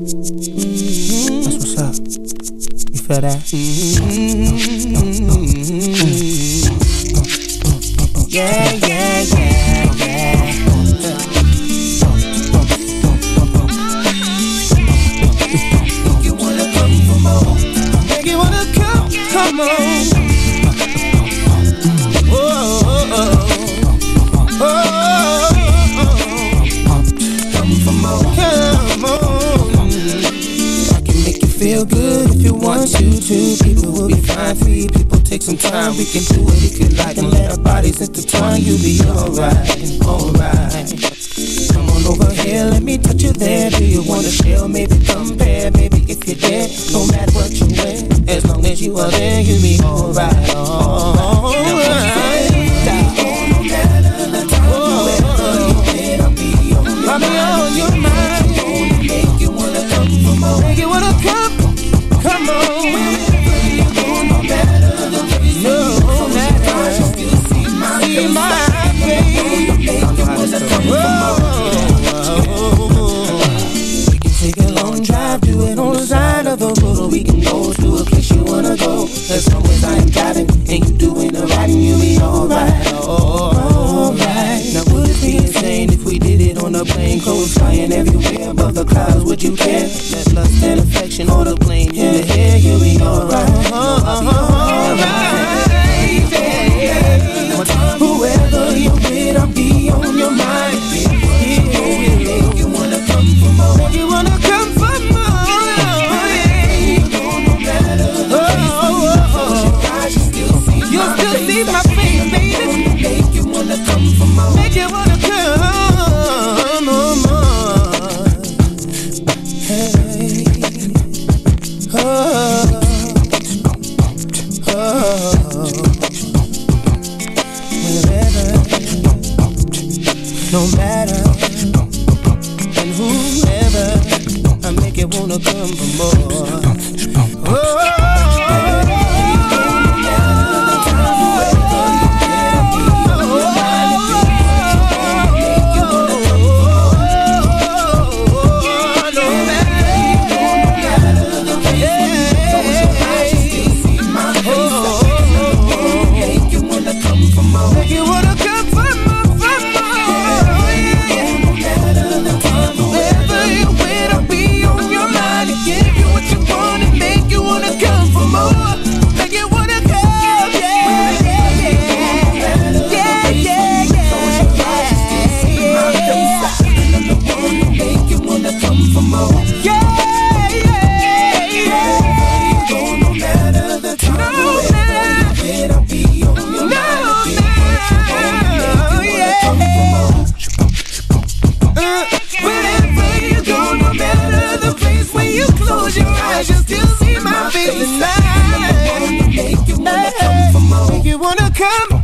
That's what's up. You feel that? Yeah, yeah, yeah, yeah. You wanna come for more. You wanna come, come on. Feel good if you want to. Two people will be fine. for Three people take some time. We can do it if you like and let our bodies intertwine. You'll be alright, alright. Come on over here, let me touch you there. Do you wanna share? Maybe compare, baby, if you're. No matter what you wear, as long as you are there, you'll be alright, alright. See my face. We can take a long drive, do it on the side of the road, or we can go to a place you wanna go. As long as I am driving and you doing the riding, you'll be alright, alright. Now would it be insane if we did it on a plane, clothes flying everywhere above the clouds? Would you care? Let lust and affection on the plane in Oh. Oh. Wherever, no matter, and whoever, I make it wanna come for more. Oh. Make you wanna come, come, come on.